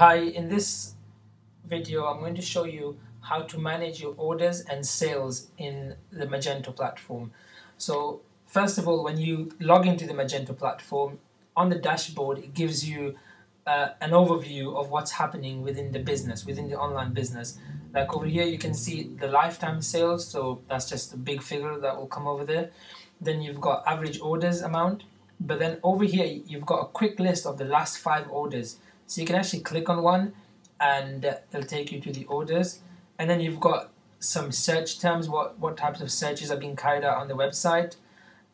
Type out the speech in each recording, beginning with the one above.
Hi, in this video I'm going to show you how to manage your orders and sales in the Magento platform. So first of all, when you log into the Magento platform, on the dashboard it gives you uh, an overview of what's happening within the business, within the online business. Like over here you can see the lifetime sales, so that's just a big figure that will come over there. Then you've got average orders amount, but then over here you've got a quick list of the last five orders. So you can actually click on one and it'll take you to the orders. And then you've got some search terms, what, what types of searches are being carried out on the website.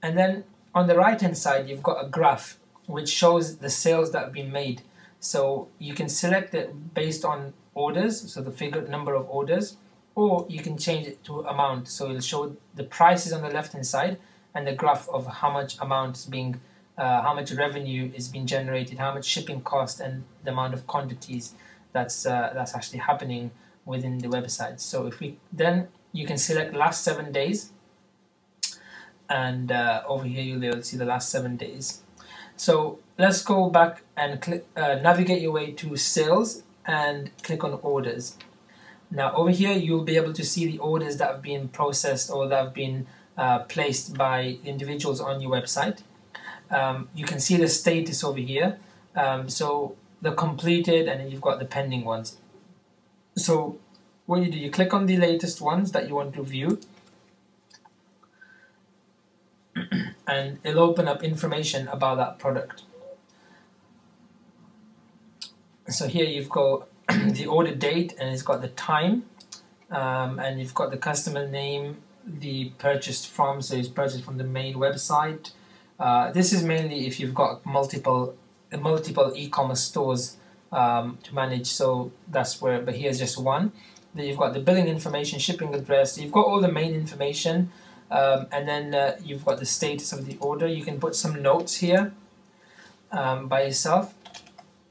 And then on the right hand side, you've got a graph which shows the sales that have been made. So you can select it based on orders, so the figure number of orders, or you can change it to amount. So it'll show the prices on the left hand side and the graph of how much amount is being uh, how much revenue is being generated, how much shipping cost, and the amount of quantities that's uh, that's actually happening within the website. So if we then you can select last seven days, and uh, over here you'll be able to see the last seven days. So let's go back and click, uh, navigate your way to sales and click on orders. Now over here you'll be able to see the orders that have been processed or that have been uh, placed by individuals on your website um, you can see the status over here. Um, so the completed and then you've got the pending ones. So what you do, you click on the latest ones that you want to view and it'll open up information about that product. So here you've got the order date and it's got the time um, and you've got the customer name, the purchased from, so it's purchased from the main website, uh, this is mainly if you've got multiple multiple e-commerce stores um, to manage. So that's where, but here's just one. Then you've got the billing information, shipping address. You've got all the main information, um, and then uh, you've got the status of the order. You can put some notes here um, by yourself,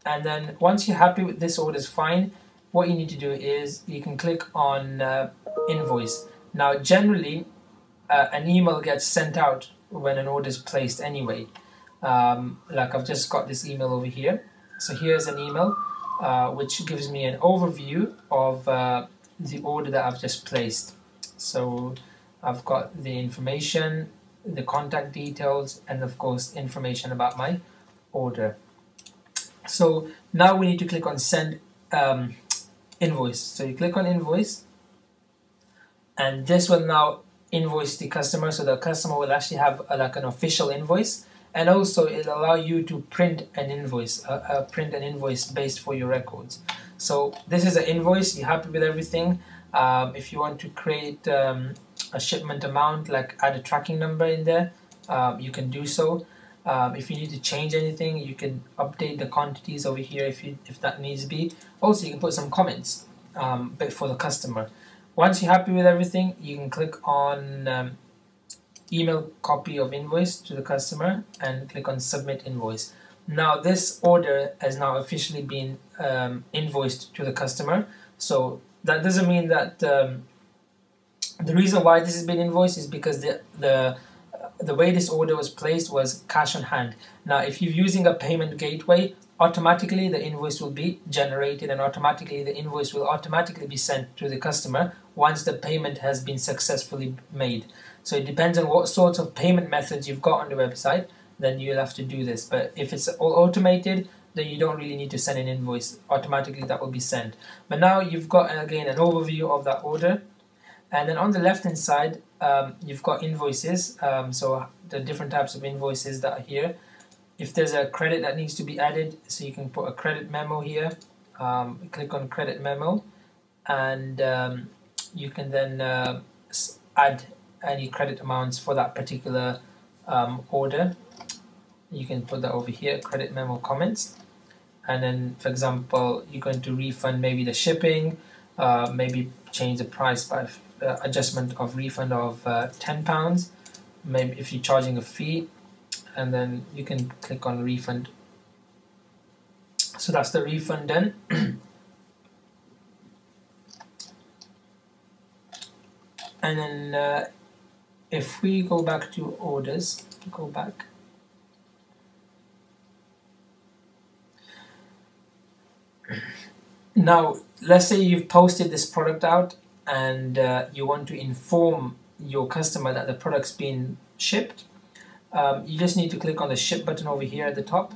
and then once you're happy with this order is fine. What you need to do is you can click on uh, invoice. Now, generally, uh, an email gets sent out when an order is placed anyway. Um, like I've just got this email over here. So here's an email uh, which gives me an overview of uh, the order that I've just placed. So I've got the information, the contact details, and of course information about my order. So now we need to click on send um, invoice. So you click on invoice and this will now invoice the customer so the customer will actually have a, like an official invoice. And also it'll allow you to print an invoice uh, uh, print an invoice based for your records. So this is an invoice. You're happy with everything. Um, if you want to create um, a shipment amount like add a tracking number in there um, you can do so. Um, if you need to change anything you can update the quantities over here if you if that needs be. Also you can put some comments um, for the customer once you're happy with everything, you can click on um, email copy of invoice to the customer and click on submit invoice. Now this order has now officially been um, invoiced to the customer. So that doesn't mean that um, the reason why this has been invoiced is because the the the way this order was placed was cash on hand. Now, if you're using a payment gateway, automatically the invoice will be generated and automatically the invoice will automatically be sent to the customer once the payment has been successfully made. So it depends on what sorts of payment methods you've got on the website, then you'll have to do this. But if it's all automated, then you don't really need to send an invoice. Automatically that will be sent. But now you've got again an overview of that order. And then on the left hand side, um, you've got invoices. Um, so the different types of invoices that are here. If there's a credit that needs to be added, so you can put a credit memo here. Um, click on credit memo and um, you can then uh, add any credit amounts for that particular um, order. You can put that over here, credit memo comments. And then, for example, you're going to refund maybe the shipping, uh, maybe change the price by uh, adjustment of refund of uh, £10. Maybe if you're charging a fee, and then you can click on refund. So that's the refund done. and then uh, if we go back to orders go back now, let's say you've posted this product out and uh, you want to inform your customer that the product's been shipped. Um, you just need to click on the ship button over here at the top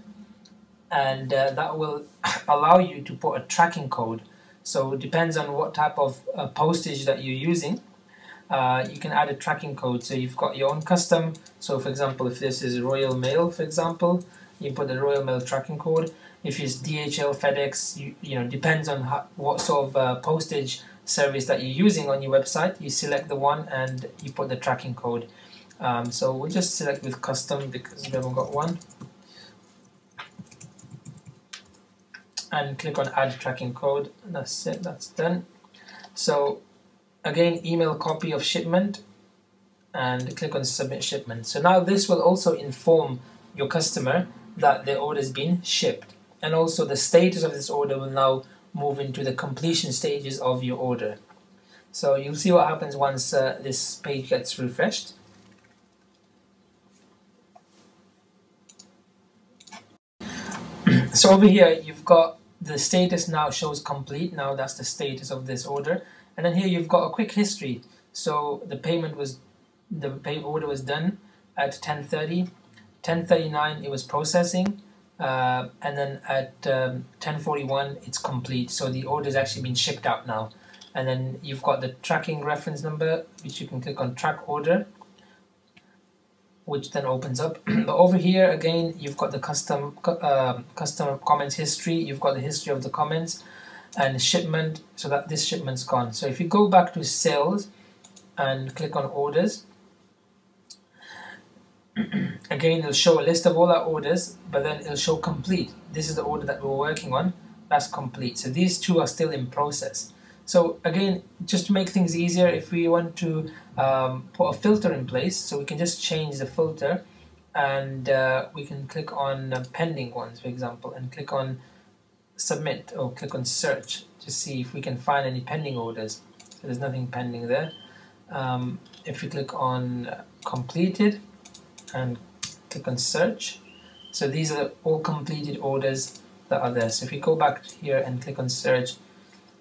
and uh, that will allow you to put a tracking code. So it depends on what type of uh, postage that you're using. Uh, you can add a tracking code. So you've got your own custom. So for example, if this is Royal Mail, for example, you put the Royal Mail tracking code if it's DHL, FedEx, you, you know, depends on how, what sort of uh, postage service that you're using on your website. You select the one and you put the tracking code. Um, so we'll just select with custom because we haven't got one. And click on add tracking code. That's it, that's done. So again, email copy of shipment and click on submit shipment. So now this will also inform your customer that the order has been shipped and also the status of this order will now move into the completion stages of your order. So you'll see what happens once uh, this page gets refreshed. so over here you've got the status now shows complete, now that's the status of this order. And then here you've got a quick history. So the payment was, the pay order was done at 10.30, 10.39 it was processing, uh, and then at um, 1041 it's complete. So the order has actually been shipped out now. And then you've got the tracking reference number which you can click on track order which then opens up. But over here again you've got the custom uh, custom comments history. You've got the history of the comments and shipment so that this shipment's gone so if you go back to sales and click on orders Again, it'll show a list of all our orders, but then it'll show complete. This is the order that we're working on. That's complete. So these two are still in process. So again, just to make things easier, if we want to um, put a filter in place, so we can just change the filter and uh, we can click on uh, pending ones, for example, and click on submit or click on search to see if we can find any pending orders. So there's nothing pending there. Um, if we click on completed, and click on search. So these are all completed orders that are there. So if you go back here and click on search,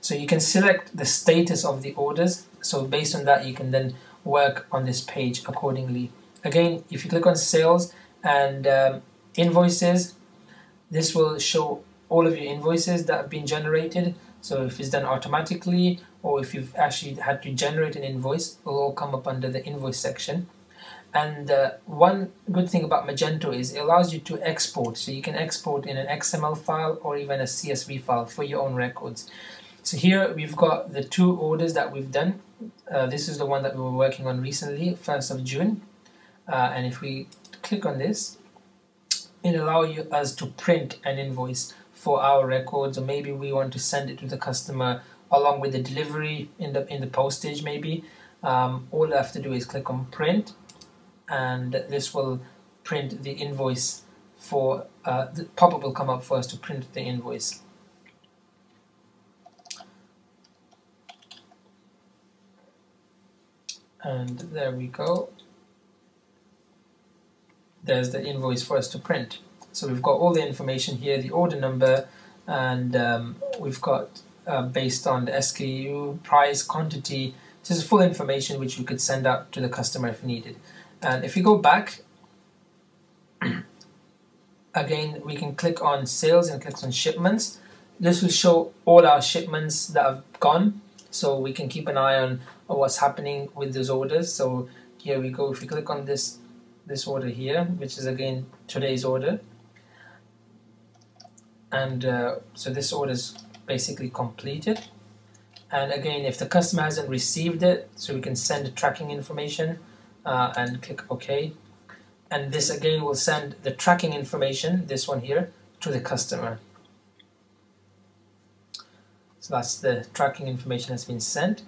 so you can select the status of the orders. So based on that, you can then work on this page accordingly. Again, if you click on sales and um, invoices, this will show all of your invoices that have been generated. So if it's done automatically or if you've actually had to generate an invoice, it will all come up under the invoice section. And uh, one good thing about Magento is it allows you to export. So you can export in an XML file or even a CSV file for your own records. So here we've got the two orders that we've done. Uh, this is the one that we were working on recently, 1st of June. Uh, and if we click on this, it allows us to print an invoice for our records or maybe we want to send it to the customer along with the delivery in the in the postage maybe um, all I have to do is click on print and this will print the invoice for uh, the pop-up will come up for us to print the invoice. And there we go. There's the invoice for us to print. So we've got all the information here, the order number, and um, we've got uh, based on the SKU, price, quantity. This is full information which we could send out to the customer if needed. And if you go back, again, we can click on sales and click on shipments. This will show all our shipments that have gone. So we can keep an eye on what's happening with those orders. So here we go. If we click on this, this order here, which is again today's order. And uh, so this order is basically completed. And again, if the customer hasn't received it, so we can send the tracking information uh, and click OK. And this again will send the tracking information, this one here, to the customer. So that's the tracking information has been sent.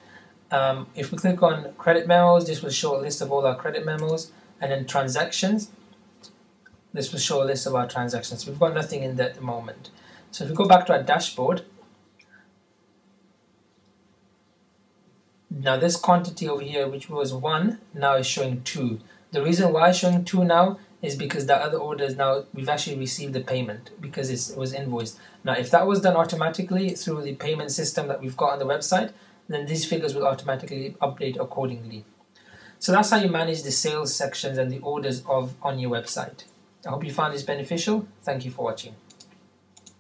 Um, if we click on credit memos, this will show a list of all our credit memos. And then transactions, this will show a list of our transactions. We've got nothing in there at the moment. So if we go back to our dashboard, Now this quantity over here, which was 1, now is showing 2. The reason why it's showing 2 now is because that other order is now we've actually received the payment because it was invoiced. Now, if that was done automatically through the payment system that we've got on the website, then these figures will automatically update accordingly. So that's how you manage the sales sections and the orders of on your website. I hope you find this beneficial. Thank you for watching.